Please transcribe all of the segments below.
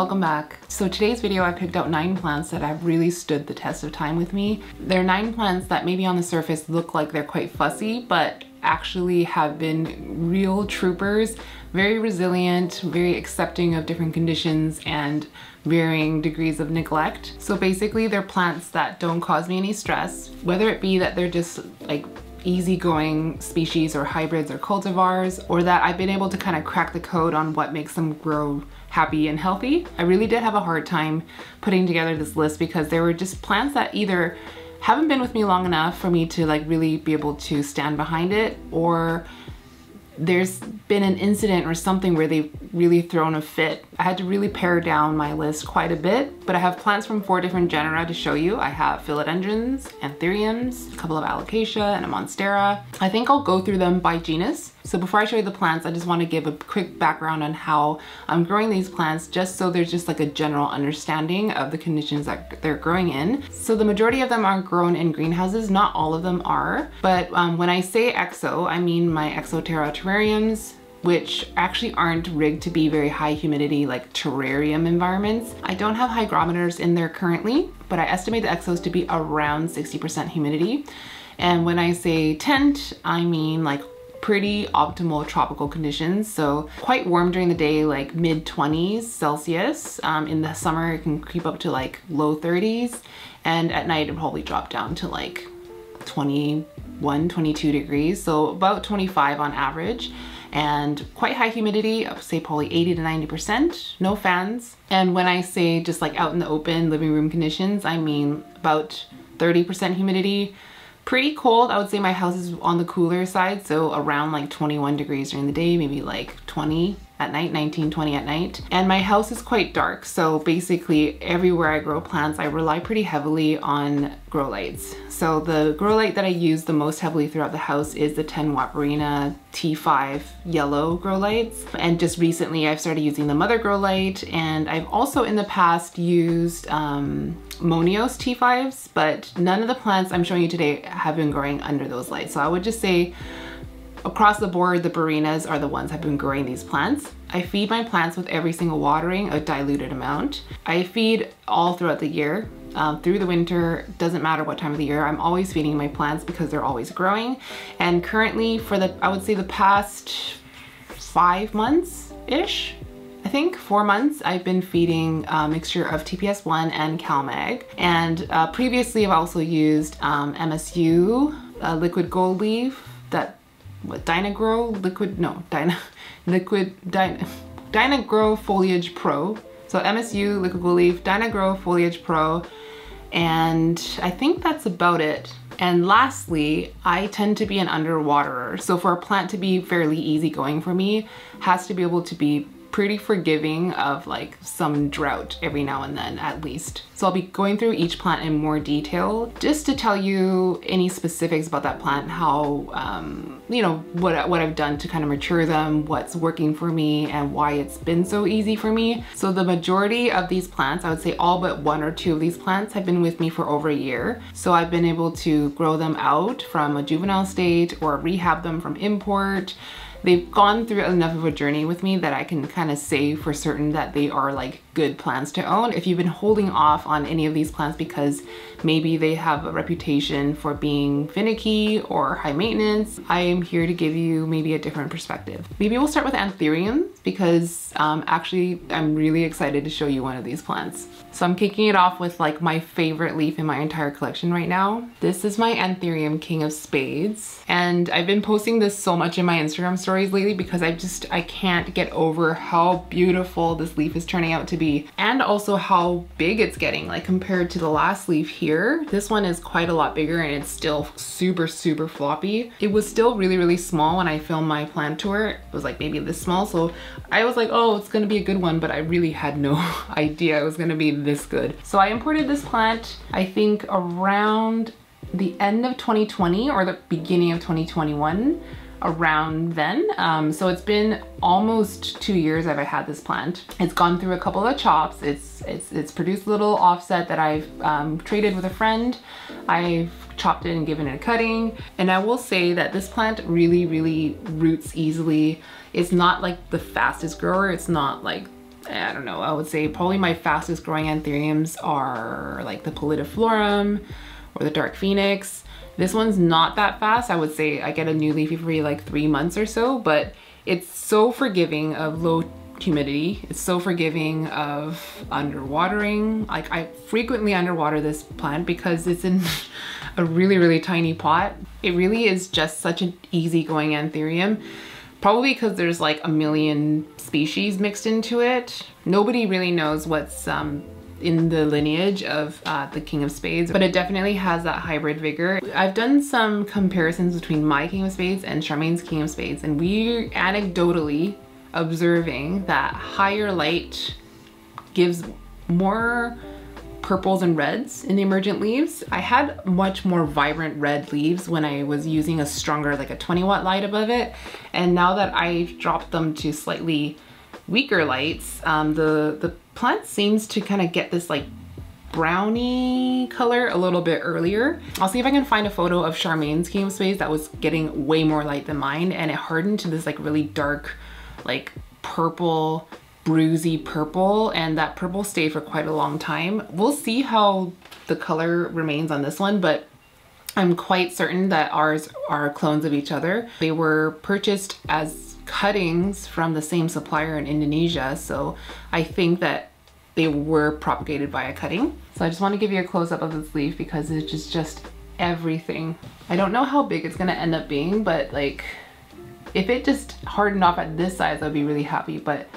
welcome back. So today's video I picked out nine plants that have really stood the test of time with me. They're nine plants that maybe on the surface look like they're quite fussy, but actually have been real troopers, very resilient, very accepting of different conditions and varying degrees of neglect. So basically they're plants that don't cause me any stress, whether it be that they're just like easygoing species or hybrids or cultivars, or that I've been able to kind of crack the code on what makes them grow happy and healthy. I really did have a hard time putting together this list because there were just plants that either haven't been with me long enough for me to like really be able to stand behind it or there's been an incident or something where they've really thrown a fit. I had to really pare down my list quite a bit, but I have plants from four different genera to show you. I have philodendrons, anthuriums, a couple of alocasia, and a monstera. I think I'll go through them by genus. So before I show you the plants, I just want to give a quick background on how I'm growing these plants just so there's just like a general understanding of the conditions that they're growing in. So the majority of them are grown in greenhouses, not all of them are, but um, when I say exo, I mean my Exoterra terrariums, which actually aren't rigged to be very high humidity like terrarium environments. I don't have hygrometers in there currently, but I estimate the exos to be around 60% humidity. And when I say tent, I mean like pretty optimal tropical conditions. So quite warm during the day, like mid 20s Celsius. Um, in the summer, it can creep up to like low 30s. And at night, it probably drop down to like 21, 22 degrees. So about 25 on average and quite high humidity, say probably 80 to 90%, no fans. And when I say just like out in the open living room conditions, I mean about 30% humidity, pretty cold. I would say my house is on the cooler side, so around like 21 degrees during the day, maybe like 20 at night, 19, 20 at night. And my house is quite dark, so basically everywhere I grow plants, I rely pretty heavily on grow lights. So the grow light that I use the most heavily throughout the house is the 10 watt Barrina T5 yellow grow lights. And just recently I've started using the mother grow light and I've also in the past used um, Monios T5s, but none of the plants I'm showing you today have been growing under those lights. So I would just say across the board, the Barrinas are the ones I've been growing these plants. I feed my plants with every single watering a diluted amount. I feed all throughout the year. Um, through the winter, doesn't matter what time of the year, I'm always feeding my plants because they're always growing. And currently for the, I would say the past five months-ish, I think four months I've been feeding a mixture of TPS1 and CalMag. And uh, previously I've also used um, MSU, uh, liquid gold leaf, what Dynagro liquid, no, Dyna, liquid, Dyna, Dynagro Foliage Pro. So MSU, liquid leaf, Dynagro Foliage Pro, and I think that's about it. And lastly, I tend to be an underwaterer. So for a plant to be fairly easygoing for me, has to be able to be pretty forgiving of like some drought every now and then at least. So I'll be going through each plant in more detail just to tell you any specifics about that plant, how, um, you know, what, what I've done to kind of mature them, what's working for me and why it's been so easy for me. So the majority of these plants, I would say all but one or two of these plants have been with me for over a year. So I've been able to grow them out from a juvenile state or rehab them from import they've gone through enough of a journey with me that I can kind of say for certain that they are like good plants to own. If you've been holding off on any of these plants because maybe they have a reputation for being finicky or high maintenance, I am here to give you maybe a different perspective. Maybe we'll start with anthuriums because um, actually I'm really excited to show you one of these plants. So I'm kicking it off with like my favorite leaf in my entire collection right now. This is my Anthurium King of Spades. And I've been posting this so much in my Instagram stories lately because I just, I can't get over how beautiful this leaf is turning out to be and also how big it's getting like compared to the last leaf here. This one is quite a lot bigger and it's still super, super floppy. It was still really, really small when I filmed my plant tour. It was like maybe this small. So I was like, oh, it's gonna be a good one, but I really had no idea it was gonna be this good. So I imported this plant, I think around the end of 2020 or the beginning of 2021 around then. Um, so it's been almost two years I've had this plant. It's gone through a couple of chops. It's it's, it's produced a little offset that I've um, traded with a friend. I've chopped it and given it a cutting. And I will say that this plant really, really roots easily. It's not like the fastest grower. It's not like I don't know, I would say probably my fastest growing anthuriums are like the Pallidiflorum or the Dark Phoenix. This one's not that fast. I would say I get a new leaf every like three months or so, but it's so forgiving of low humidity. It's so forgiving of underwatering. Like I frequently underwater this plant because it's in a really, really tiny pot. It really is just such an easygoing anthurium. Probably because there's like a million species mixed into it. Nobody really knows what's um, in the lineage of uh, the King of Spades, but it definitely has that hybrid vigor. I've done some comparisons between my King of Spades and Charmaine's King of Spades, and we're anecdotally observing that higher light gives more purples and reds in the emergent leaves. I had much more vibrant red leaves when I was using a stronger, like a 20 watt light above it. And now that I've dropped them to slightly weaker lights, um, the, the plant seems to kind of get this like brownie color a little bit earlier. I'll see if I can find a photo of Charmaine's of Spades that was getting way more light than mine and it hardened to this like really dark like purple, bruisey purple, and that purple stayed for quite a long time. We'll see how the color remains on this one, but I'm quite certain that ours are clones of each other. They were purchased as cuttings from the same supplier in Indonesia, so I think that they were propagated by a cutting. So I just want to give you a close-up of this leaf because it's just, just everything. I don't know how big it's gonna end up being, but like if it just hardened off at this size, I'd be really happy, but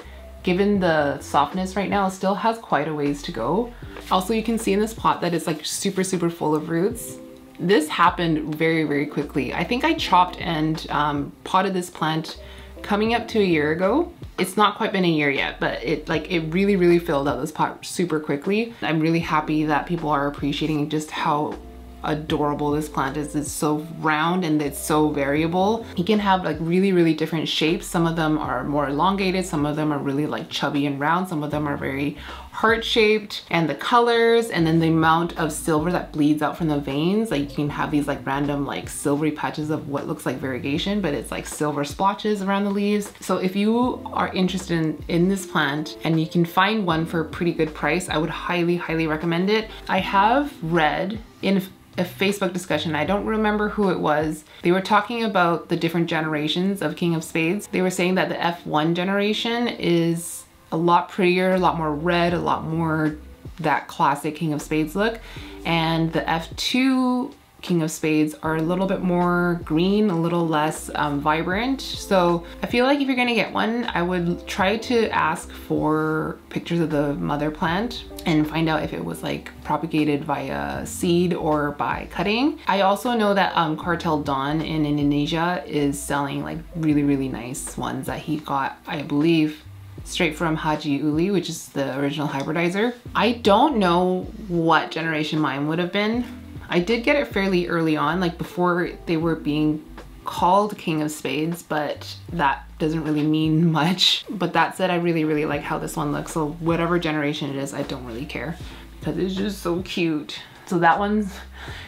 given the softness right now, it still has quite a ways to go. Also, you can see in this pot that it's like super, super full of roots. This happened very, very quickly. I think I chopped and um, potted this plant coming up to a year ago. It's not quite been a year yet, but it like it really, really filled out this pot super quickly. I'm really happy that people are appreciating just how adorable this plant is. It's so round and it's so variable. You can have like really, really different shapes. Some of them are more elongated. Some of them are really like chubby and round. Some of them are very heart shaped and the colors and then the amount of silver that bleeds out from the veins. Like you can have these like random like silvery patches of what looks like variegation, but it's like silver splotches around the leaves. So if you are interested in, in this plant and you can find one for a pretty good price, I would highly, highly recommend it. I have read in a Facebook discussion. I don't remember who it was. They were talking about the different generations of King of Spades. They were saying that the F1 generation is a lot prettier, a lot more red, a lot more that classic King of Spades look. And the F2 King of Spades are a little bit more green, a little less um, vibrant. So I feel like if you're gonna get one, I would try to ask for pictures of the mother plant and find out if it was like propagated via seed or by cutting. I also know that um, Kartel Daun in Indonesia is selling like really, really nice ones that he got, I believe, straight from Haji Uli, which is the original hybridizer. I don't know what generation mine would have been. I did get it fairly early on, like before they were being called King of Spades, but that doesn't really mean much. But that said, I really, really like how this one looks. So whatever generation it is, I don't really care because it's just so cute. So that one's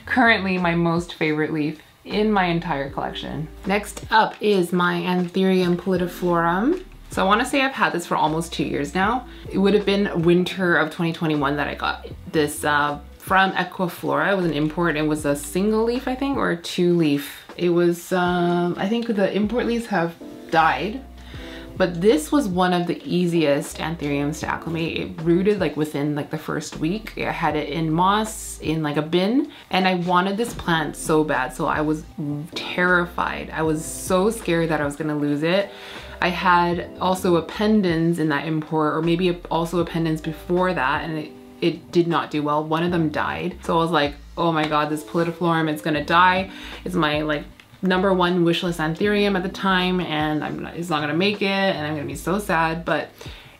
currently my most favorite leaf in my entire collection. Next up is my Anthurium pallidiflorum. So I wanna say I've had this for almost two years now. It would have been winter of 2021 that I got this uh, from Equiflora. It was an import. It was a single leaf, I think, or a two leaf. It was, um, I think the import leaves have died, but this was one of the easiest anthuriums to acclimate. It rooted like within like the first week. I had it in moss in like a bin and I wanted this plant so bad. So I was terrified. I was so scared that I was gonna lose it. I had also appendins in that import or maybe also appendins before that and it it did not do well. One of them died. So I was like, oh my God, this pallidiflorum, it's gonna die. It's my like number one wishlist anthurium at the time and I'm not, it's not gonna make it and I'm gonna be so sad. But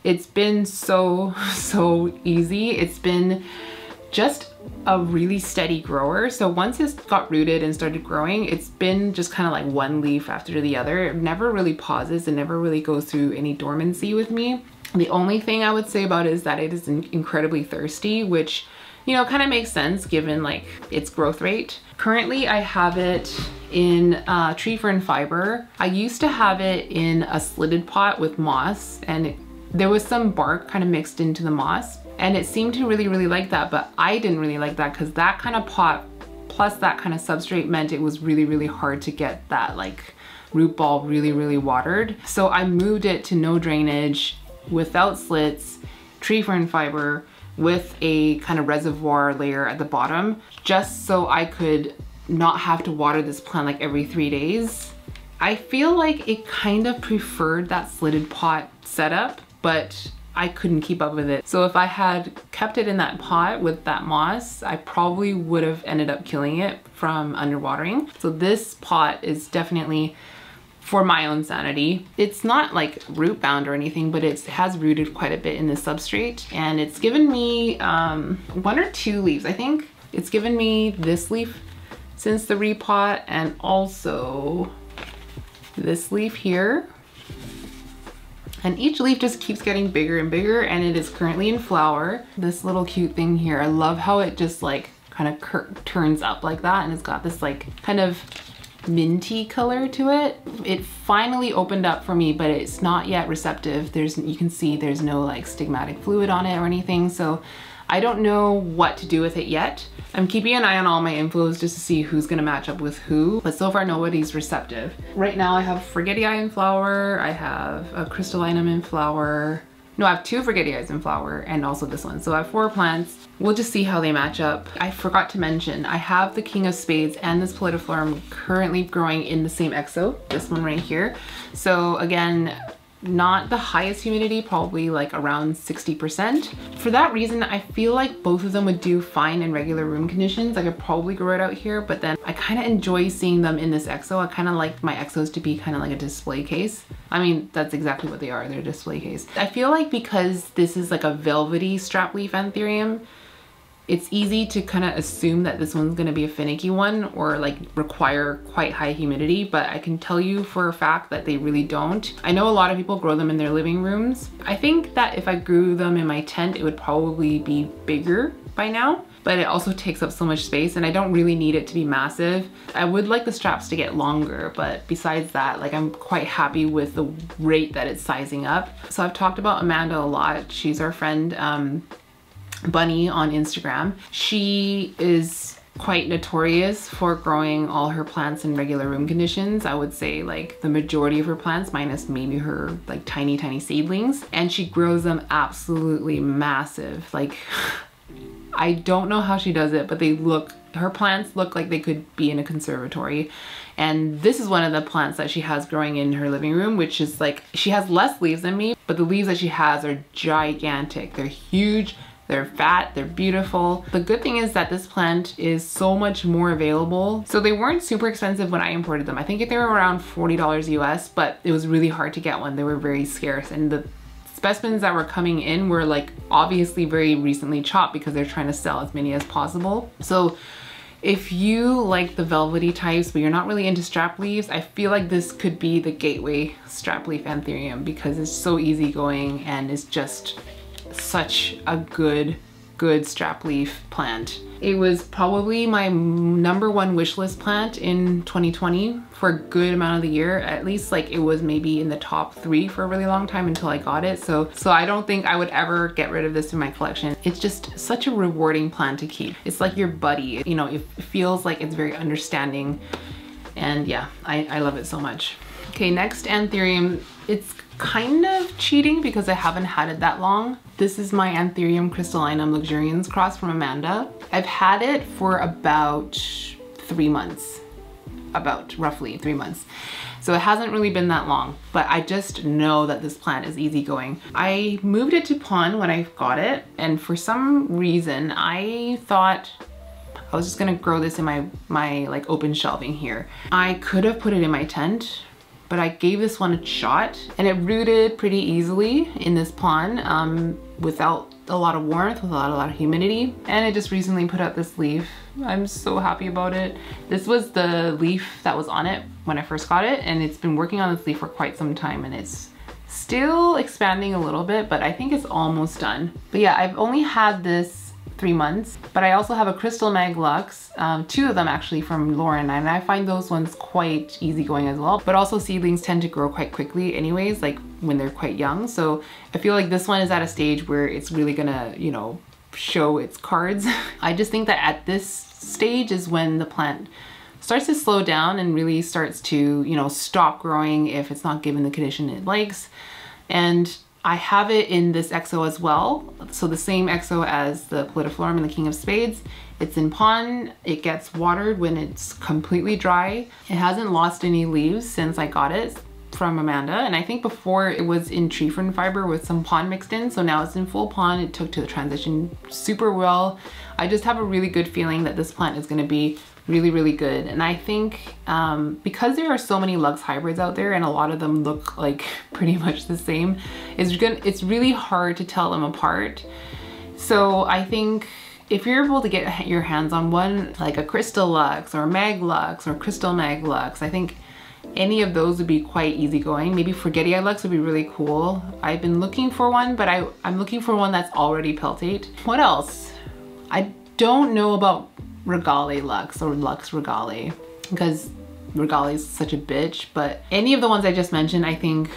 it's been so, so easy. It's been just a really steady grower. So once it's got rooted and started growing, it's been just kind of like one leaf after the other. It never really pauses. It never really goes through any dormancy with me. The only thing I would say about it is that it is incredibly thirsty, which, you know, kind of makes sense given like its growth rate. Currently, I have it in uh, tree fern fiber. I used to have it in a slitted pot with moss and it, there was some bark kind of mixed into the moss and it seemed to really, really like that, but I didn't really like that because that kind of pot plus that kind of substrate meant it was really, really hard to get that like root ball really, really watered. So I moved it to no drainage without slits, tree fern fiber, with a kind of reservoir layer at the bottom, just so I could not have to water this plant like every three days. I feel like it kind of preferred that slitted pot setup, but I couldn't keep up with it. So if I had kept it in that pot with that moss, I probably would have ended up killing it from underwatering. So this pot is definitely for my own sanity. It's not like root bound or anything, but it has rooted quite a bit in the substrate and it's given me um, one or two leaves. I think it's given me this leaf since the repot and also this leaf here and each leaf just keeps getting bigger and bigger and it is currently in flower. This little cute thing here, I love how it just like kind of turns up like that and it's got this like kind of minty color to it. It finally opened up for me, but it's not yet receptive. There's, you can see there's no like stigmatic fluid on it or anything. So I don't know what to do with it yet. I'm keeping an eye on all my inflos just to see who's gonna match up with who, but so far nobody's receptive. Right now I have Forgetii in flower, I have a Crystallinum in flower, no, I have two Forgetii in flower and also this one. So I have four plants. We'll just see how they match up. I forgot to mention, I have the King of Spades and this Pallidiflorum currently growing in the same exo, this one right here. So again, not the highest humidity, probably like around 60%. For that reason, I feel like both of them would do fine in regular room conditions. I could probably grow it out here, but then I kind of enjoy seeing them in this EXO. I kind of like my EXOs to be kind of like a display case. I mean, that's exactly what they are, they're a display case. I feel like because this is like a velvety strap leaf anthurium, it's easy to kind of assume that this one's going to be a finicky one or like require quite high humidity, but I can tell you for a fact that they really don't. I know a lot of people grow them in their living rooms. I think that if I grew them in my tent, it would probably be bigger by now but it also takes up so much space and I don't really need it to be massive. I would like the straps to get longer, but besides that, like I'm quite happy with the rate that it's sizing up. So I've talked about Amanda a lot. She's our friend. Um, Bunny on Instagram. She is quite notorious for growing all her plants in regular room conditions. I would say like the majority of her plants minus maybe her like tiny, tiny seedlings. And she grows them absolutely massive. Like I don't know how she does it, but they look, her plants look like they could be in a conservatory. And this is one of the plants that she has growing in her living room, which is like, she has less leaves than me, but the leaves that she has are gigantic. They're huge, they're fat, they're beautiful. The good thing is that this plant is so much more available. So they weren't super expensive when I imported them. I think they were around $40 US, but it was really hard to get one. They were very scarce and the specimens that were coming in were like obviously very recently chopped because they're trying to sell as many as possible. So if you like the velvety types, but you're not really into strap leaves, I feel like this could be the gateway strap leaf anthurium because it's so easygoing and it's just such a good, good strap leaf plant. It was probably my number one wish list plant in 2020 for a good amount of the year. At least like it was maybe in the top three for a really long time until I got it. So, so I don't think I would ever get rid of this in my collection. It's just such a rewarding plant to keep. It's like your buddy, you know, it feels like it's very understanding. And yeah, I, I love it so much. Okay, next anthurium. It's kind of cheating because I haven't had it that long. This is my Anthurium crystallinum luxurians cross from Amanda. I've had it for about three months, about roughly three months. So it hasn't really been that long, but I just know that this plant is easygoing. I moved it to pon when I got it, and for some reason, I thought I was just gonna grow this in my, my like open shelving here. I could have put it in my tent, but I gave this one a shot and it rooted pretty easily in this pon um, without a lot of warmth, without a lot of humidity. And it just recently put out this leaf. I'm so happy about it. This was the leaf that was on it when I first got it and it's been working on this leaf for quite some time and it's still expanding a little bit, but I think it's almost done. But yeah, I've only had this three months. But I also have a Crystal Mag Lux, um, two of them actually from Lauren, and I find those ones quite easygoing as well. But also seedlings tend to grow quite quickly anyways, like when they're quite young. So I feel like this one is at a stage where it's really gonna, you know, show its cards. I just think that at this stage is when the plant starts to slow down and really starts to, you know, stop growing if it's not given the condition it likes. And I have it in this EXO as well. So the same EXO as the Pallidiflorum and the King of Spades. It's in pon, it gets watered when it's completely dry. It hasn't lost any leaves since I got it from Amanda. And I think before it was in tree fern fiber with some pon mixed in. So now it's in full pon. It took to the transition super well. I just have a really good feeling that this plant is gonna be really, really good. And I think um, because there are so many Lux hybrids out there and a lot of them look like pretty much the same, it's, good, it's really hard to tell them apart. So I think if you're able to get your hands on one, like a Crystal Lux or Mag Lux or Crystal Mag Lux, I think any of those would be quite easygoing. Maybe Forgetii Lux would be really cool. I've been looking for one, but I, I'm looking for one that's already peltate. What else? I don't know about Regale Lux or Lux Regale because Regale is such a bitch, but any of the ones I just mentioned, I think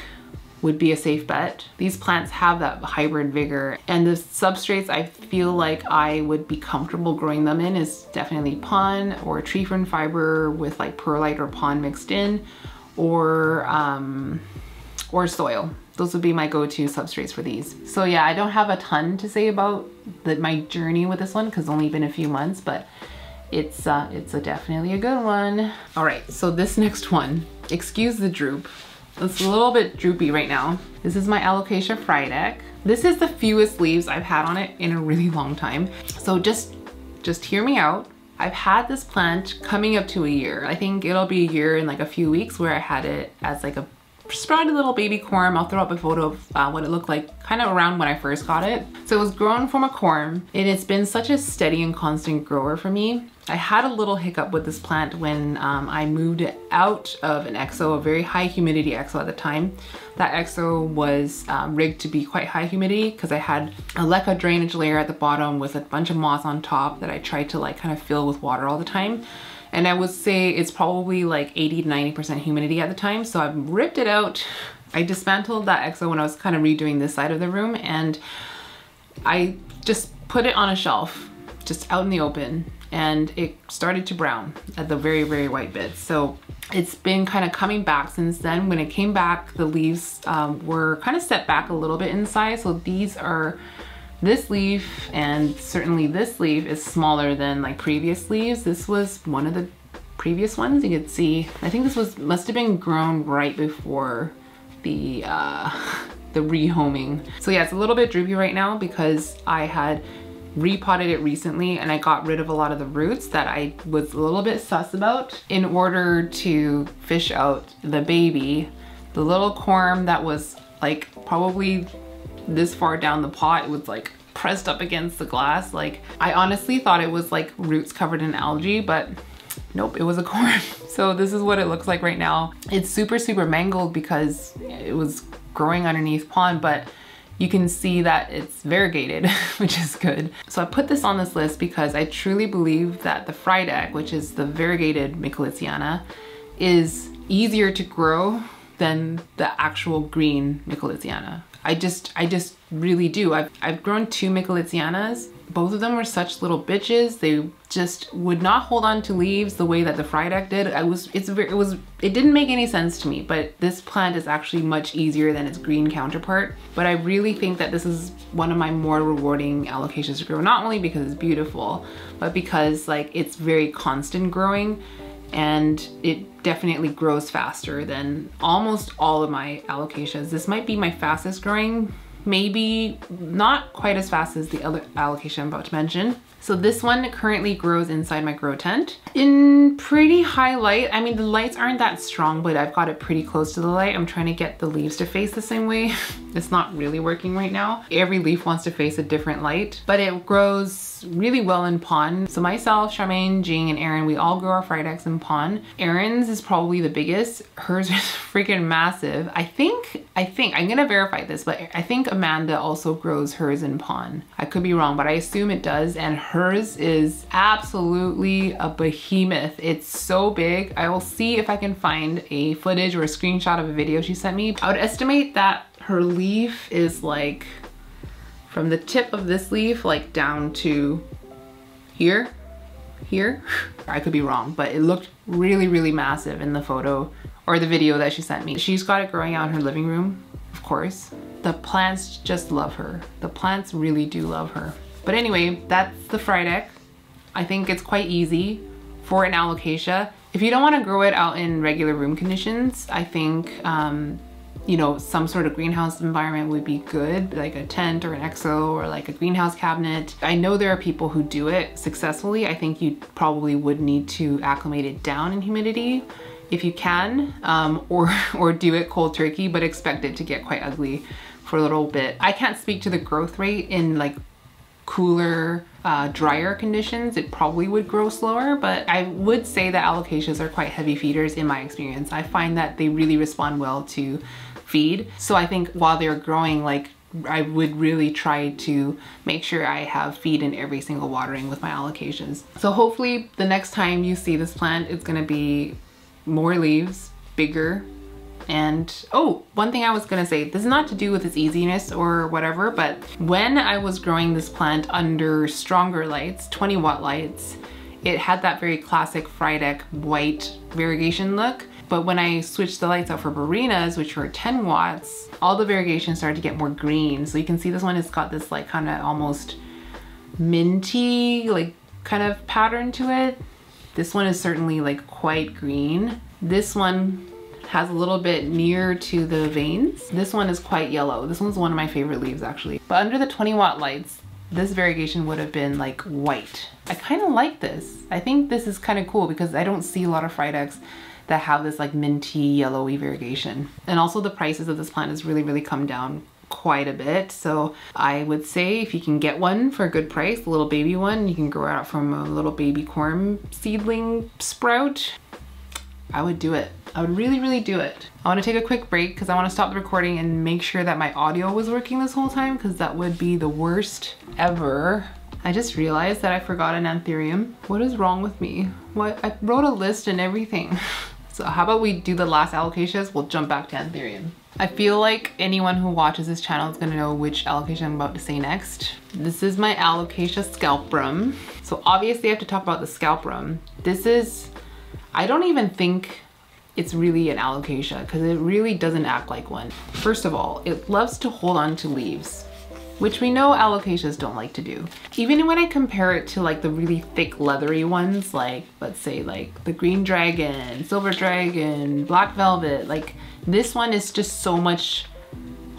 would be a safe bet. These plants have that hybrid vigor and the substrates I feel like I would be comfortable growing them in is definitely pon or tree fern fiber with like perlite or pon mixed in or, um, or soil. Those would be my go-to substrates for these. So yeah, I don't have a ton to say about the, my journey with this one because it's only been a few months, but it's uh, it's a definitely a good one. All right, so this next one, excuse the droop. It's a little bit droopy right now. This is my Alocasia frydek. This is the fewest leaves I've had on it in a really long time. So just, just hear me out. I've had this plant coming up to a year. I think it'll be a year in like a few weeks where I had it as like a sprouted a little baby corm. I'll throw up a photo of uh, what it looked like kind of around when I first got it. So it was grown from a corm and it's been such a steady and constant grower for me. I had a little hiccup with this plant when um, I moved out of an EXO, a very high humidity EXO at the time. That EXO was um, rigged to be quite high humidity because I had a leca drainage layer at the bottom with a bunch of moss on top that I tried to like kind of fill with water all the time. And I would say it's probably like 80 to 90% humidity at the time. So I've ripped it out. I dismantled that EXO when I was kind of redoing this side of the room and I just put it on a shelf, just out in the open and it started to brown at the very, very white bits. So it's been kind of coming back since then. When it came back, the leaves um, were kind of set back a little bit in size. So these are this leaf and certainly this leaf is smaller than like previous leaves. This was one of the previous ones you could see. I think this was must have been grown right before the uh, the rehoming. So yeah, it's a little bit droopy right now because I had repotted it recently and I got rid of a lot of the roots that I was a little bit sus about in order to fish out the baby. The little corm that was like probably this far down the pot. It was like pressed up against the glass. Like I honestly thought it was like roots covered in algae, but nope, it was a corm. So this is what it looks like right now. It's super, super mangled because it was growing underneath pon, but you can see that it's variegated, which is good. So I put this on this list because I truly believe that the frydek, which is the variegated Micholitziana, is easier to grow than the actual green Micholitziana. I just, I just really do. I've, I've grown two Micholitzianas. Both of them were such little bitches. They just would not hold on to leaves the way that the frydek did. I was, it's it was, it didn't make any sense to me, but this plant is actually much easier than its green counterpart. But I really think that this is one of my more rewarding alocasias to grow, not only because it's beautiful, but because like it's very constant growing and it definitely grows faster than almost all of my alocasias. This might be my fastest growing, maybe not quite as fast as the other alocasia I'm about to mention. So this one currently grows inside my grow tent in pretty high light. I mean, the lights aren't that strong, but I've got it pretty close to the light. I'm trying to get the leaves to face the same way. it's not really working right now. Every leaf wants to face a different light, but it grows really well in pon. So myself, Charmaine, Jing, and Erin, we all grow our frydeks in pon. Erin's is probably the biggest. Hers is freaking massive. I think, I think, I'm gonna verify this, but I think Amanda also grows hers in pon. I could be wrong, but I assume it does. And hers is absolutely a behemoth. It's so big. I will see if I can find a footage or a screenshot of a video she sent me. I would estimate that her leaf is like from the tip of this leaf like down to here, here. I could be wrong, but it looked really, really massive in the photo or the video that she sent me. She's got it growing out in her living room, of course. The plants just love her. The plants really do love her. But anyway, that's the Frydek. I think it's quite easy for an alocasia. If you don't want to grow it out in regular room conditions, I think um, you know, some sort of greenhouse environment would be good, like a tent or an exo or like a greenhouse cabinet. I know there are people who do it successfully. I think you probably would need to acclimate it down in humidity if you can, um, or, or do it cold turkey, but expect it to get quite ugly for a little bit. I can't speak to the growth rate in like cooler, uh, drier conditions, it probably would grow slower, but I would say that alocasias are quite heavy feeders in my experience. I find that they really respond well to feed. So I think while they're growing, like I would really try to make sure I have feed in every single watering with my alocasias. So hopefully the next time you see this plant, it's gonna be more leaves, bigger, and oh, one thing I was gonna say, this is not to do with its easiness or whatever, but when I was growing this plant under stronger lights, 20 watt lights, it had that very classic Frydek white variegation look. But when I switched the lights out for Barrinas, which were 10 watts, all the variegation started to get more green. So you can see this one has got this like kind of almost minty, like kind of pattern to it. This one is certainly like quite green. This one has a little bit near to the veins. This one is quite yellow. This one's one of my favorite leaves actually. But under the 20 watt lights, this variegation would have been like white. I kind of like this. I think this is kind of cool because I don't see a lot of Frydeks that have this like minty yellowy variegation. And also the prices of this plant has really, really come down quite a bit. So I would say if you can get one for a good price, a little baby one, you can grow out from a little baby corm seedling sprout. I would do it. I would really, really do it. I want to take a quick break because I want to stop the recording and make sure that my audio was working this whole time because that would be the worst ever. I just realized that I forgot an anthurium. What is wrong with me? What? I wrote a list and everything. So how about we do the last alocasias? We'll jump back to Anthurium. I feel like anyone who watches this channel is gonna know which alocasia I'm about to say next. This is my alocasia scalprum. So obviously I have to talk about the scalprum. This is, I don't even think it's really an alocasia because it really doesn't act like one. First of all, it loves to hold on to leaves which we know alocasias don't like to do. Even when I compare it to like the really thick leathery ones, like let's say like the green dragon, silver dragon, black velvet, like this one is just so much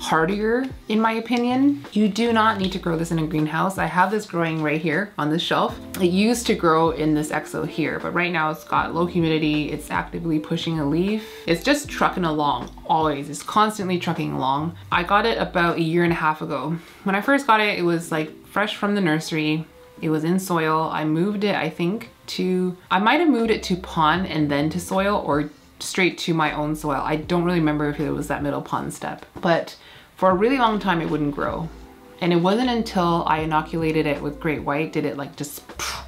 hardier in my opinion. You do not need to grow this in a greenhouse. I have this growing right here on this shelf. It used to grow in this exo here, but right now it's got low humidity. It's actively pushing a leaf. It's just trucking along always. It's constantly trucking along. I got it about a year and a half ago. When I first got it, it was like fresh from the nursery. It was in soil. I moved it, I think, to, I might have moved it to pon and then to soil or straight to my own soil. I don't really remember if it was that middle pon step, but for a really long time, it wouldn't grow. And it wasn't until I inoculated it with great white did it like just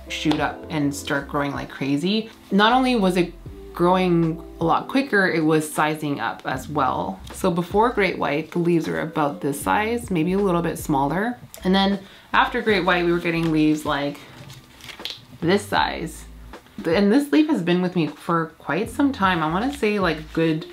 shoot up and start growing like crazy. Not only was it growing a lot quicker, it was sizing up as well. So before great white, the leaves were about this size, maybe a little bit smaller. And then after great white, we were getting leaves like this size. And this leaf has been with me for quite some time. I wanna say like good,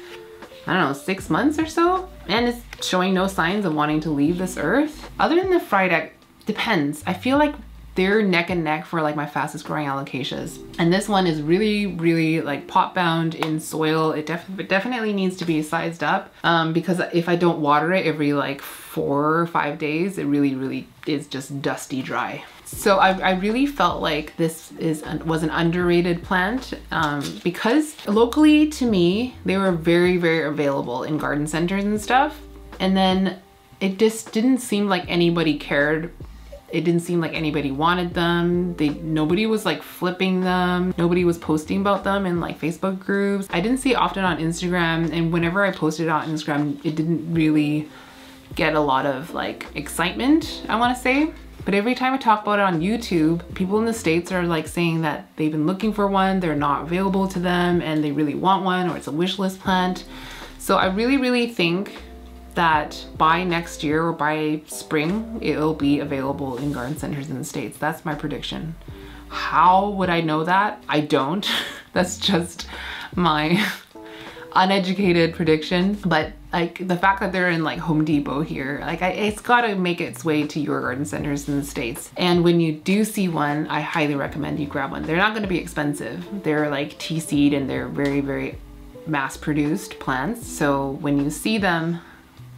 I don't know, six months or so and it's showing no signs of wanting to leave this earth. Other than the Frydek, depends. I feel like they're neck and neck for like my fastest growing alocasias. And this one is really, really like pot bound in soil. It, def it definitely needs to be sized up um, because if I don't water it every like four or five days, it really, really is just dusty dry. So I, I really felt like this is was an underrated plant um, because locally to me, they were very, very available in garden centers and stuff. And then it just didn't seem like anybody cared it didn't seem like anybody wanted them. They nobody was like flipping them. Nobody was posting about them in like Facebook groups. I didn't see often on Instagram and whenever I posted on Instagram, it didn't really get a lot of like excitement, I wanna say. But every time I talk about it on YouTube, people in the States are like saying that they've been looking for one, they're not available to them, and they really want one, or it's a wish list plant. So I really, really think that by next year or by spring, it'll be available in garden centers in the States. That's my prediction. How would I know that? I don't. That's just my uneducated prediction. But like the fact that they're in like Home Depot here, like I, it's gotta make its way to your garden centers in the States. And when you do see one, I highly recommend you grab one. They're not gonna be expensive. They're like TC and they're very, very mass produced plants. So when you see them,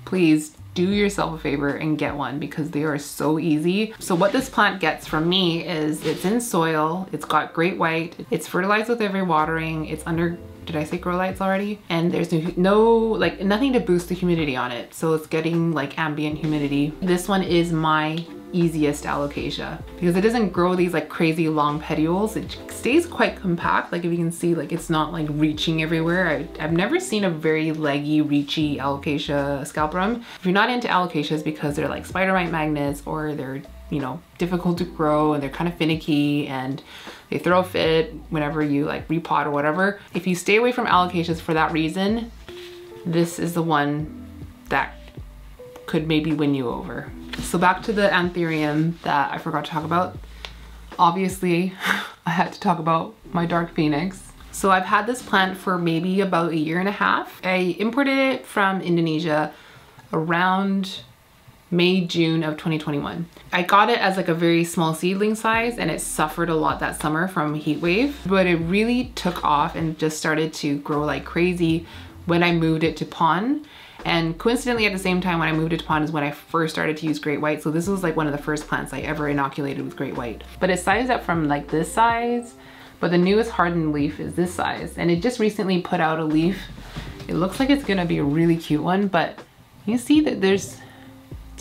please do yourself a favor and get one because they are so easy. So what this plant gets from me is it's in soil, it's got great white, it's fertilized with every watering, it's under did I say grow lights already? And there's no, like nothing to boost the humidity on it. So it's getting like ambient humidity. This one is my easiest alocasia because it doesn't grow these like crazy long petioles. It stays quite compact. Like if you can see, like it's not like reaching everywhere. I, have never seen a very leggy, reachy alocasia scalprum. If you're not into alocasias because they're like spider mite magnets or they're, you know, difficult to grow and they're kind of finicky and they throw a fit whenever you like repot or whatever. If you stay away from alocasias for that reason, this is the one that could maybe win you over. So back to the anthurium that I forgot to talk about. Obviously, I had to talk about my dark phoenix. So I've had this plant for maybe about a year and a half. I imported it from Indonesia around May, June of 2021. I got it as like a very small seedling size and it suffered a lot that summer from heat wave, but it really took off and just started to grow like crazy when I moved it to pon. And coincidentally at the same time when I moved it to pon is when I first started to use great white. So this was like one of the first plants I ever inoculated with great white. But it sized up from like this size, but the newest hardened leaf is this size. And it just recently put out a leaf. It looks like it's gonna be a really cute one, but you see that there's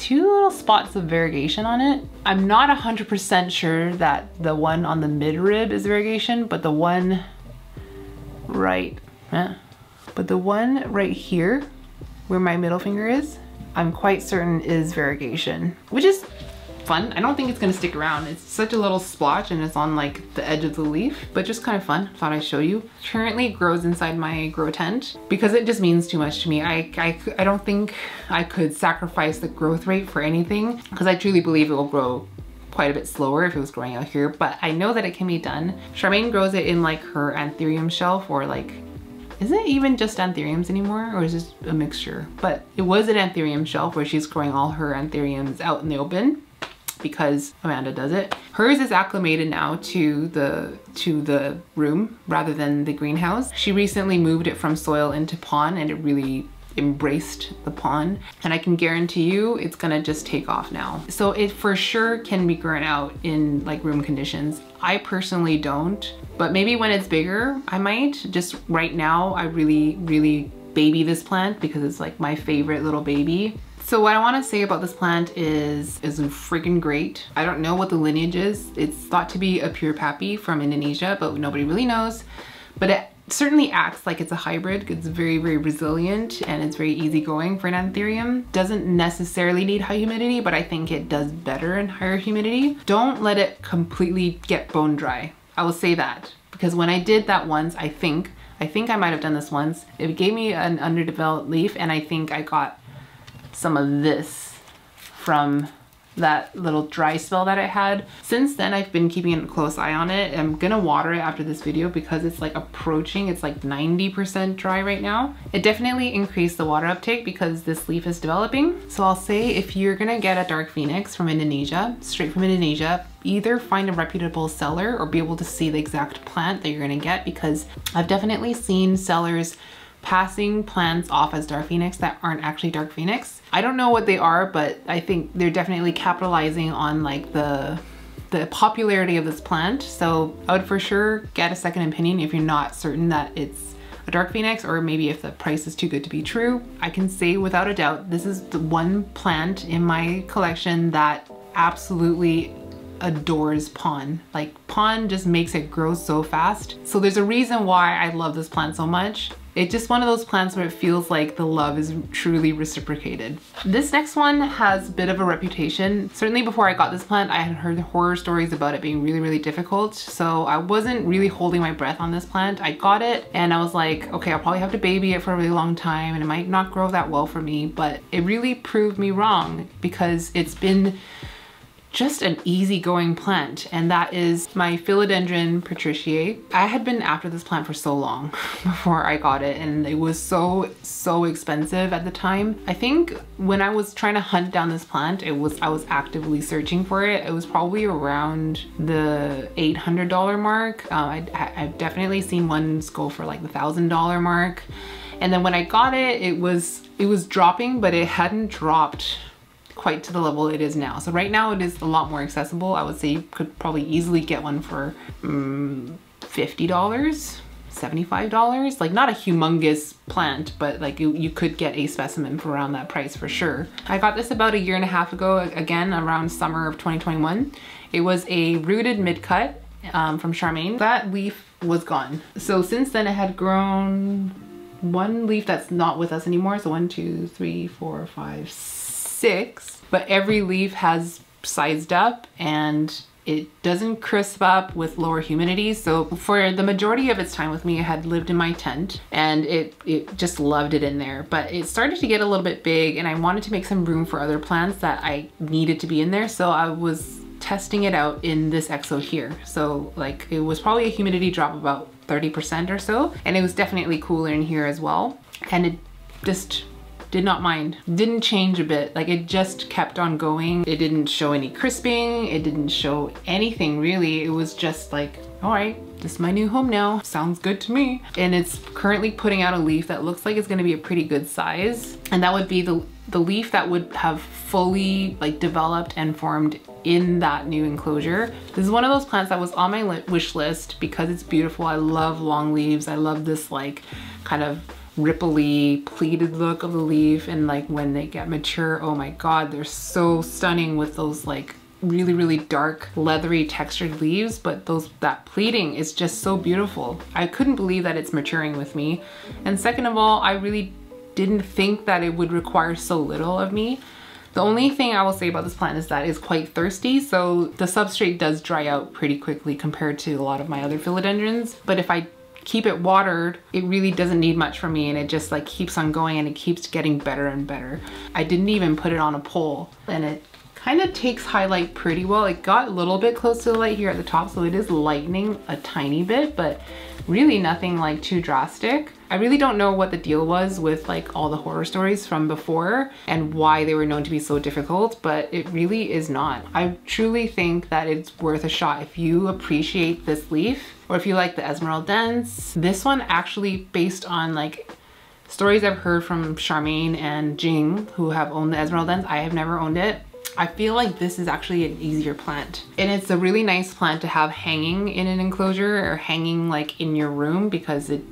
two little spots of variegation on it. I'm not 100% sure that the one on the midrib is variegation, but the one right, eh, but the one right here where my middle finger is, I'm quite certain is variegation, which is fun. I don't think it's gonna stick around. It's such a little splotch and it's on like the edge of the leaf, but just kind of fun. Thought I'd show you. Currently it grows inside my grow tent because it just means too much to me. I, I, I don't think I could sacrifice the growth rate for anything because I truly believe it will grow quite a bit slower if it was growing out here, but I know that it can be done. Charmaine grows it in like her anthurium shelf or like is it even just anthuriums anymore or is this a mixture? But it was an anthurium shelf where she's growing all her anthuriums out in the open because Amanda does it. Hers is acclimated now to the to the room rather than the greenhouse. She recently moved it from soil into pon and it really embraced the pon and I can guarantee you it's gonna just take off now. So it for sure can be grown out in like room conditions. I personally don't, but maybe when it's bigger, I might. Just right now, I really, really baby this plant because it's like my favorite little baby. So what I want to say about this plant is is freaking great. I don't know what the lineage is. It's thought to be a pure pappy from Indonesia, but nobody really knows. But it certainly acts like it's a hybrid. It's very, very resilient and it's very easygoing for an anthurium. Doesn't necessarily need high humidity, but I think it does better in higher humidity. Don't let it completely get bone dry. I will say that because when I did that once, I think, I think I might have done this once. It gave me an underdeveloped leaf and I think I got some of this from that little dry spell that I had. Since then, I've been keeping a close eye on it. I'm gonna water it after this video because it's like approaching, it's like 90% dry right now. It definitely increased the water uptake because this leaf is developing. So I'll say if you're gonna get a dark phoenix from Indonesia, straight from Indonesia, either find a reputable seller or be able to see the exact plant that you're gonna get because I've definitely seen sellers passing plants off as dark phoenix that aren't actually dark phoenix. I don't know what they are, but I think they're definitely capitalizing on like the the popularity of this plant. So I would for sure get a second opinion if you're not certain that it's a dark phoenix or maybe if the price is too good to be true. I can say without a doubt, this is the one plant in my collection that absolutely adores pon. Like pon just makes it grow so fast. So there's a reason why I love this plant so much. It's just one of those plants where it feels like the love is truly reciprocated. This next one has a bit of a reputation. Certainly before I got this plant, I had heard horror stories about it being really, really difficult. So I wasn't really holding my breath on this plant. I got it and I was like, okay, I'll probably have to baby it for a really long time and it might not grow that well for me, but it really proved me wrong because it's been just an easygoing plant and that is my philodendron patriciae. I had been after this plant for so long before I got it and it was so so expensive at the time. I think when I was trying to hunt down this plant it was I was actively searching for it. It was probably around the $800 mark. Uh, I, I've definitely seen ones go for like the thousand dollar mark and then when I got it it was it was dropping but it hadn't dropped quite to the level it is now. So right now it is a lot more accessible. I would say you could probably easily get one for um, $50, $75. Like not a humongous plant, but like you, you could get a specimen for around that price for sure. I got this about a year and a half ago, again, around summer of 2021. It was a rooted mid-cut um, from Charmaine. That leaf was gone. So since then it had grown one leaf that's not with us anymore. So one, two, three, four, five, six, but every leaf has sized up and it doesn't crisp up with lower humidity. So for the majority of its time with me, it had lived in my tent and it, it just loved it in there. But it started to get a little bit big and I wanted to make some room for other plants that I needed to be in there. So I was testing it out in this exo here. So like it was probably a humidity drop about 30% or so. And it was definitely cooler in here as well. And it just did not mind. Didn't change a bit. Like it just kept on going. It didn't show any crisping. It didn't show anything really. It was just like, all right, this is my new home now. Sounds good to me. And it's currently putting out a leaf that looks like it's gonna be a pretty good size. And that would be the, the leaf that would have fully like developed and formed in that new enclosure. This is one of those plants that was on my wish list because it's beautiful. I love long leaves. I love this like kind of ripply pleated look of the leaf and like when they get mature oh my god they're so stunning with those like really really dark leathery textured leaves but those that pleating is just so beautiful. I couldn't believe that it's maturing with me. And second of all I really didn't think that it would require so little of me. The only thing I will say about this plant is that it's quite thirsty, so the substrate does dry out pretty quickly compared to a lot of my other philodendrons. But if I keep it watered, it really doesn't need much from me and it just like keeps on going and it keeps getting better and better. I didn't even put it on a pole and it kind of takes highlight pretty well. It got a little bit close to the light here at the top, so it is lightening a tiny bit, but really nothing like too drastic. I really don't know what the deal was with like all the horror stories from before and why they were known to be so difficult, but it really is not. I truly think that it's worth a shot if you appreciate this leaf or if you like the Esmeraldense. This one actually based on like stories I've heard from Charmaine and Jing who have owned the Esmeraldense. I have never owned it. I feel like this is actually an easier plant. And it's a really nice plant to have hanging in an enclosure or hanging like in your room because it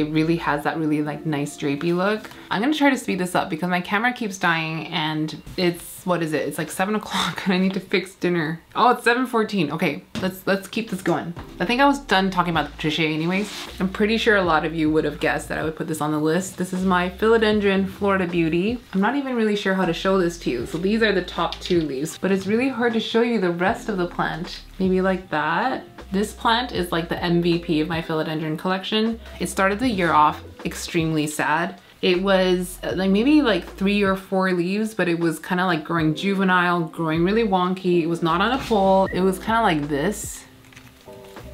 it really has that really like nice drapey look. I'm gonna try to speed this up because my camera keeps dying and it's, what is it? It's like seven o'clock and I need to fix dinner. Oh, it's 7.14. Okay, let's let's keep this going. I think I was done talking about the Patricia anyways. I'm pretty sure a lot of you would have guessed that I would put this on the list. This is my Philodendron Florida Beauty. I'm not even really sure how to show this to you. So these are the top two leaves, but it's really hard to show you the rest of the plant. Maybe like that. This plant is like the MVP of my philodendron collection. It started the year off extremely sad. It was uh, like maybe like three or four leaves, but it was kind of like growing juvenile, growing really wonky. It was not on a pole. It was kind of like this,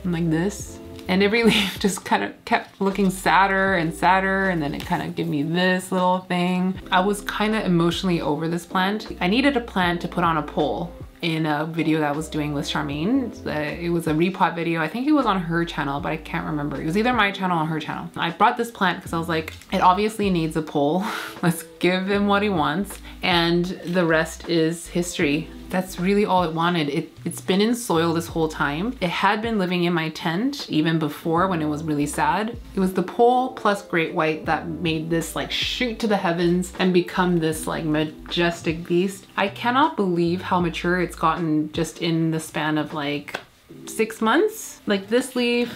like this. And every leaf just kind of kept looking sadder and sadder and then it kind of gave me this little thing. I was kind of emotionally over this plant. I needed a plant to put on a pole in a video that I was doing with Charmaine. It was a repot video. I think it was on her channel, but I can't remember. It was either my channel or her channel. I brought this plant because I was like, it obviously needs a pole. Let's give him what he wants. And the rest is history. That's really all it wanted. It, it's been in soil this whole time. It had been living in my tent even before when it was really sad. It was the pole plus great white that made this like shoot to the heavens and become this like majestic beast. I cannot believe how mature it's gotten just in the span of like six months. Like this leaf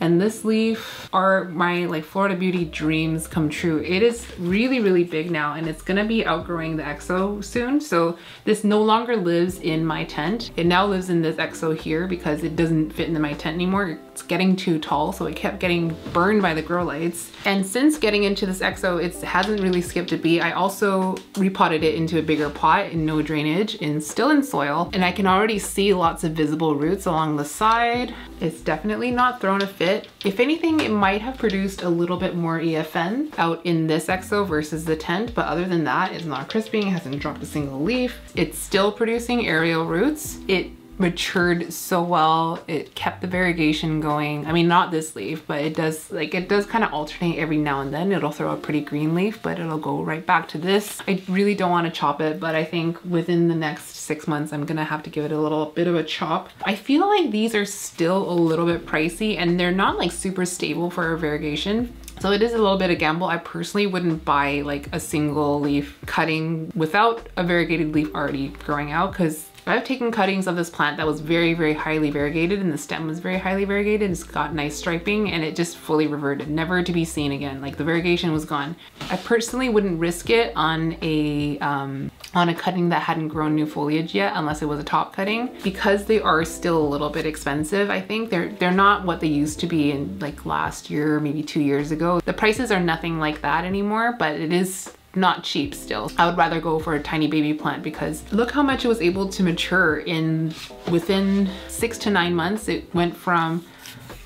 And this leaf are my like Florida Beauty dreams come true. It is really, really big now and it's gonna be outgrowing the EXO soon. So this no longer lives in my tent. It now lives in this EXO here because it doesn't fit into my tent anymore. It's getting too tall, so it kept getting burned by the grow lights. And since getting into this EXO, it hasn't really skipped a beat. I also repotted it into a bigger pot in no drainage and still in soil. And I can already see lots of visible roots along the side. It's definitely not thrown a fit. If anything, it might have produced a little bit more EFN out in this EXO versus the tent, but other than that, it's not crisping, it hasn't dropped a single leaf. It's still producing aerial roots. It matured so well. It kept the variegation going. I mean, not this leaf, but it does like it does kind of alternate every now and then. It'll throw a pretty green leaf, but it'll go right back to this. I really don't want to chop it, but I think within the next six months, I'm gonna have to give it a little bit of a chop. I feel like these are still a little bit pricey and they're not like super stable for a variegation. So it is a little bit of gamble. I personally wouldn't buy like a single leaf cutting without a variegated leaf already growing out because I've taken cuttings of this plant that was very, very highly variegated and the stem was very highly variegated. It's got nice striping and it just fully reverted, never to be seen again. Like the variegation was gone. I personally wouldn't risk it on a um, on a cutting that hadn't grown new foliage yet unless it was a top cutting because they are still a little bit expensive I think they're they're not what they used to be in like last year maybe two years ago the prices are nothing like that anymore but it is not cheap still. I would rather go for a tiny baby plant because look how much it was able to mature in within six to nine months. It went from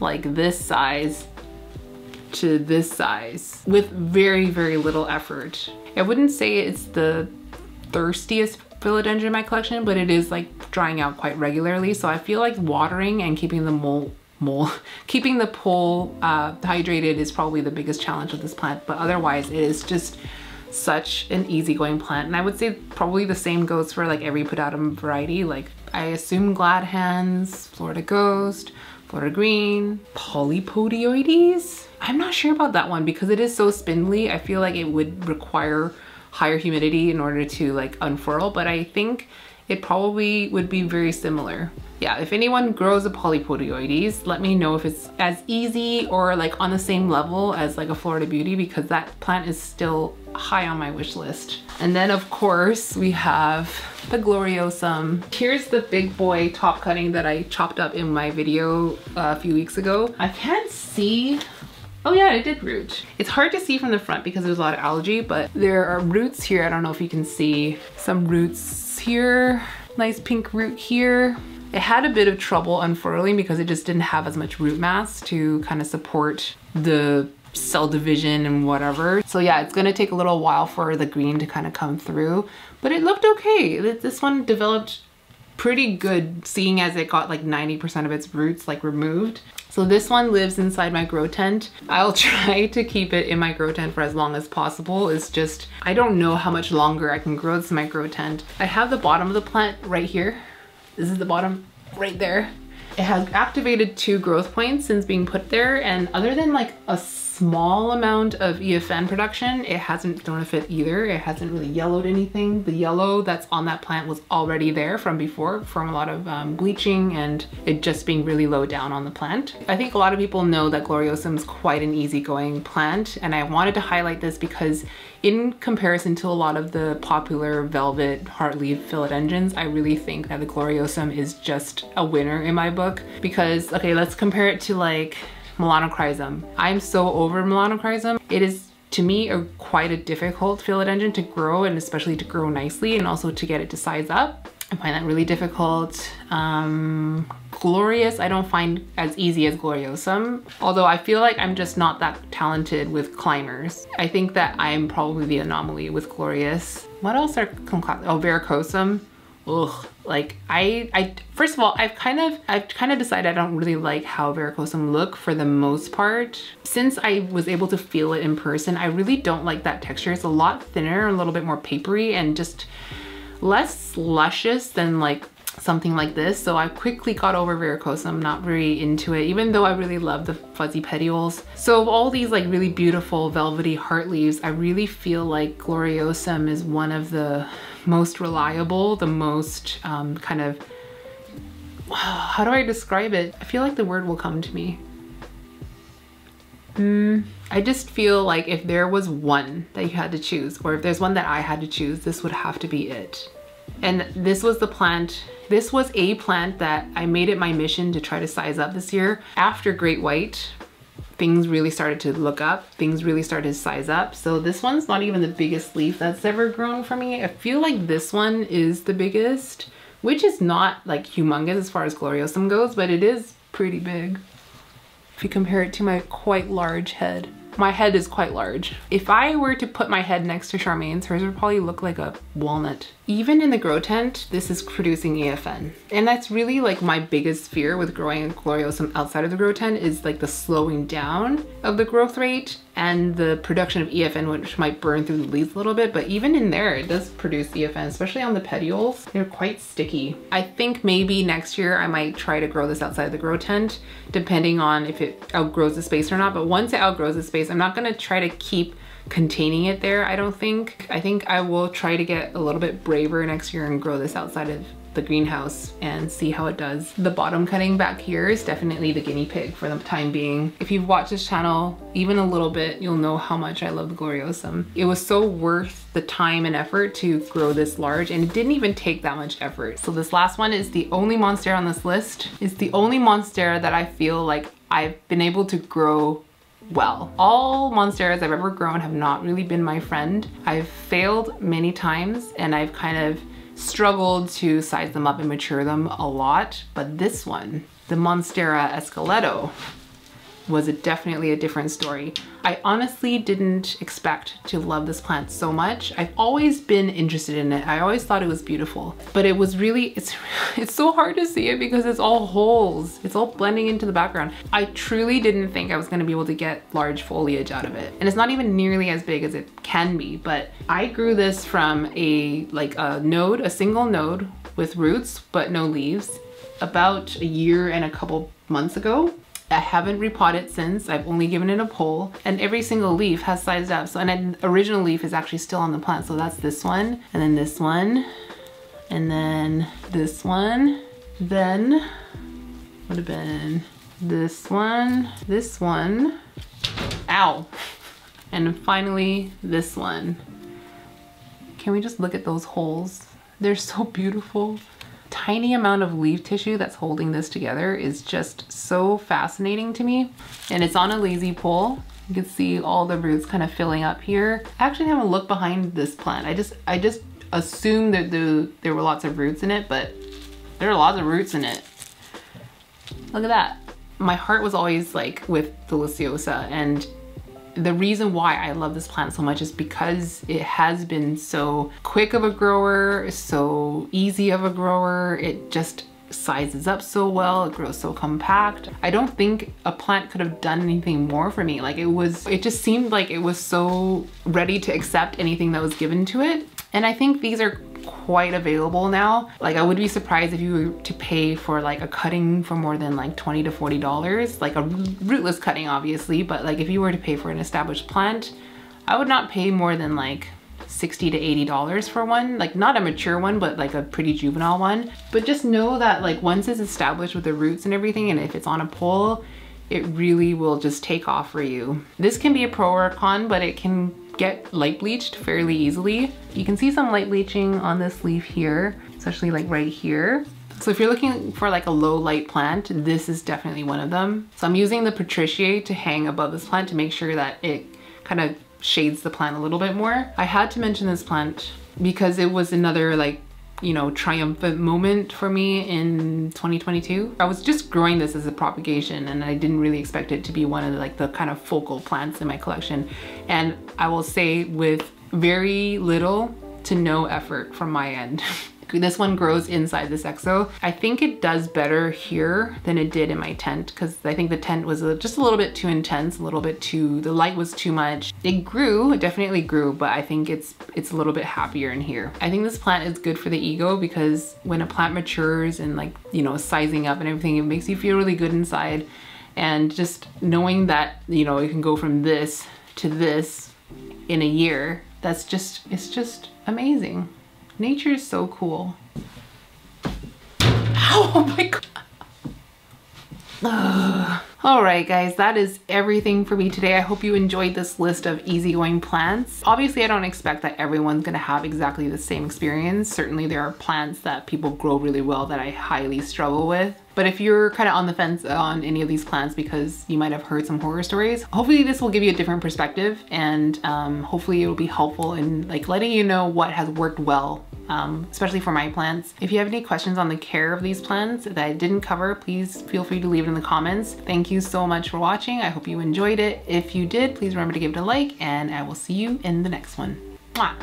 like this size to this size with very, very little effort. I wouldn't say it's the thirstiest philodendron in my collection, but it is like drying out quite regularly. So I feel like watering and keeping the mold mole. Keeping the pole uh, hydrated is probably the biggest challenge with this plant, but otherwise it is just such an easygoing plant. And I would say probably the same goes for like every pedatum variety. Like I assume glad hands, Florida ghost, Florida green, polypodioides. I'm not sure about that one because it is so spindly. I feel like it would require higher humidity in order to like unfurl, but I think it probably would be very similar. Yeah, if anyone grows a polypodioides, let me know if it's as easy or like on the same level as like a Florida Beauty because that plant is still high on my wish list. And then of course we have the Gloriosum. Here's the big boy top cutting that I chopped up in my video uh, a few weeks ago. I can't see Oh yeah, it did root. It's hard to see from the front because there's a lot of algae, but there are roots here. I don't know if you can see some roots here. Nice pink root here. It had a bit of trouble unfurling because it just didn't have as much root mass to kind of support the cell division and whatever. So yeah, it's gonna take a little while for the green to kind of come through, but it looked okay. This one developed pretty good seeing as it got like 90% of its roots like removed. So this one lives inside my grow tent. I'll try to keep it in my grow tent for as long as possible. It's just, I don't know how much longer I can grow this in my grow tent. I have the bottom of the plant right here. This is the bottom right there. It has activated two growth points since being put there and other than like a small amount of EFN production. It hasn't thrown a fit either. It hasn't really yellowed anything. The yellow that's on that plant was already there from before from a lot of um, bleaching and it just being really low down on the plant. I think a lot of people know that Gloriosum is quite an easygoing plant and I wanted to highlight this because in comparison to a lot of the popular velvet heartleaf philodendrons, I really think that the Gloriosum is just a winner in my book because, okay, let's compare it to like Melanochrysum. I'm so over Melanochrysum. It is to me a quite a difficult philodendron to grow and especially to grow nicely and also to get it to size up. I find that really difficult. Um, glorious, I don't find as easy as Gloriosum, although I feel like I'm just not that talented with climbers. I think that I'm probably the anomaly with Glorious. What else are? Oh, Verrucosum ugh, like I, I, first of all, I've kind of, I've kind of decided I don't really like how verrucosum look for the most part. Since I was able to feel it in person, I really don't like that texture. It's a lot thinner, a little bit more papery and just less luscious than like something like this. So I quickly got over verrucosum, not very into it, even though I really love the fuzzy petioles. So of all these like really beautiful velvety heart leaves, I really feel like Gloriosum is one of the most reliable, the most um, kind of, how do I describe it? I feel like the word will come to me. Hmm, I just feel like if there was one that you had to choose, or if there's one that I had to choose, this would have to be it. And this was the plant, this was a plant that I made it my mission to try to size up this year. After Great White, things really started to look up, things really started to size up. So this one's not even the biggest leaf that's ever grown for me. I feel like this one is the biggest, which is not like humongous as far as Gloriosum goes, but it is pretty big if you compare it to my quite large head. My head is quite large. If I were to put my head next to Charmaine's, hers would probably look like a walnut. Even in the grow tent, this is producing EFN. And that's really like my biggest fear with growing Gloriosum outside of the grow tent is like the slowing down of the growth rate and the production of EFN, which might burn through the leaves a little bit, but even in there, it does produce EFN, especially on the petioles. They're quite sticky. I think maybe next year I might try to grow this outside of the grow tent, depending on if it outgrows the space or not. But once it outgrows the space, I'm not gonna try to keep containing it there, I don't think. I think I will try to get a little bit braver next year and grow this outside of the greenhouse and see how it does. The bottom cutting back here is definitely the guinea pig for the time being. If you've watched this channel even a little bit, you'll know how much I love Gloriosum. It was so worth the time and effort to grow this large and it didn't even take that much effort. So this last one is the only Monstera on this list. It's the only Monstera that I feel like I've been able to grow well. All Monsteras I've ever grown have not really been my friend. I've failed many times and I've kind of struggled to size them up and mature them a lot, but this one, the Monstera Esqueleto, was a definitely a different story. I honestly didn't expect to love this plant so much. I've always been interested in it. I always thought it was beautiful, but it was really, it's, it's so hard to see it because it's all holes. It's all blending into the background. I truly didn't think I was gonna be able to get large foliage out of it. And it's not even nearly as big as it can be, but I grew this from a, like a node, a single node with roots, but no leaves about a year and a couple months ago I haven't repotted since. I've only given it a pull and every single leaf has sized up. So an original leaf is actually still on the plant. So that's this one and then this one and then this one. Then would have been this one, this one, ow. And finally this one. Can we just look at those holes? They're so beautiful tiny amount of leaf tissue that's holding this together is just so fascinating to me. And it's on a lazy pole. You can see all the roots kind of filling up here. I actually haven't looked behind this plant. I just I just assumed that the, there were lots of roots in it, but there are lots of roots in it. Look at that. My heart was always like with Deliciosa and the reason why I love this plant so much is because it has been so quick of a grower, so easy of a grower. It just sizes up so well, it grows so compact. I don't think a plant could have done anything more for me. Like it was, it just seemed like it was so ready to accept anything that was given to it. And I think these are quite available now. Like I would be surprised if you were to pay for like a cutting for more than like 20 to $40, like a rootless cutting obviously, but like if you were to pay for an established plant, I would not pay more than like 60 to 80 dollars for one. Like not a mature one but like a pretty juvenile one. But just know that like once it's established with the roots and everything and if it's on a pole it really will just take off for you. This can be a pro or a con but it can get light bleached fairly easily. You can see some light bleaching on this leaf here, especially like right here. So if you're looking for like a low light plant, this is definitely one of them. So I'm using the Patriciae to hang above this plant to make sure that it kind of shades the plant a little bit more. I had to mention this plant because it was another like you know, triumphant moment for me in 2022. I was just growing this as a propagation and I didn't really expect it to be one of the, like the kind of focal plants in my collection. And I will say with very little to no effort from my end. This one grows inside this exo. I think it does better here than it did in my tent because I think the tent was just a little bit too intense, a little bit too, the light was too much. It grew, it definitely grew, but I think it's, it's a little bit happier in here. I think this plant is good for the ego because when a plant matures and like, you know, sizing up and everything, it makes you feel really good inside. And just knowing that, you know, you can go from this to this in a year, that's just, it's just amazing. Nature is so cool. Oh my god. All right, guys, that is everything for me today. I hope you enjoyed this list of easygoing plants. Obviously, I don't expect that everyone's gonna have exactly the same experience. Certainly there are plants that people grow really well that I highly struggle with. But if you're kind of on the fence on any of these plants because you might have heard some horror stories, hopefully this will give you a different perspective and um, hopefully it will be helpful in like letting you know what has worked well um, especially for my plants. If you have any questions on the care of these plants that I didn't cover, please feel free to leave it in the comments. Thank you so much for watching. I hope you enjoyed it. If you did, please remember to give it a like and I will see you in the next one. Mwah.